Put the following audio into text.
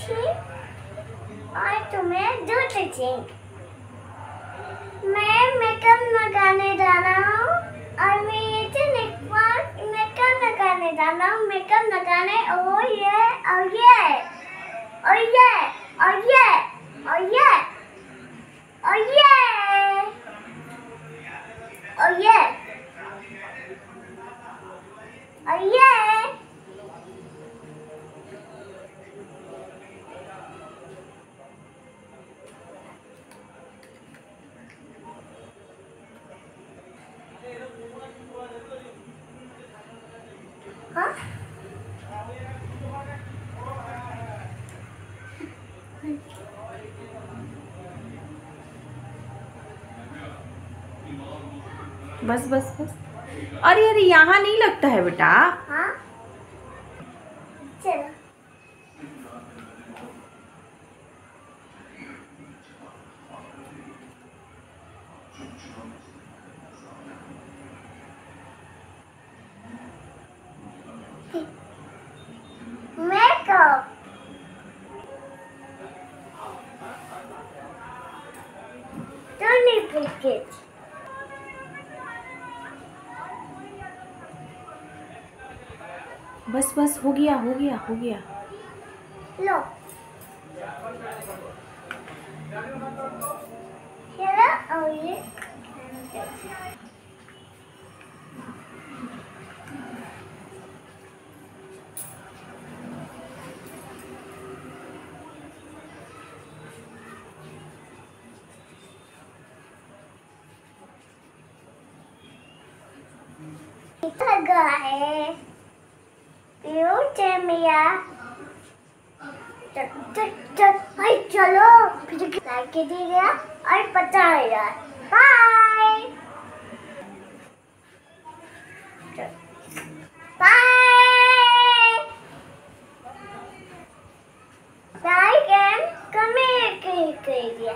थी और तुम्हें दूध चाहिए मैं मेकअप लगाने जा रहा हूँ, और मैं ये से मेकअप लगाने जा रहा हूँ मेकअप लगाने, ओ ये और ये और ये और ये और ये और ये और ये और ये हाँ? बस बस बस। अरे अरे यहाँ नहीं लगता है बेटा। हाँ? चलो। बस बस हो गया हो गया हो गया। लो। और ये। लगा है। चल चल चल, भाई चलो। फिर लाइक के दीजिए और पता है यार bye bye like and comment कर दिया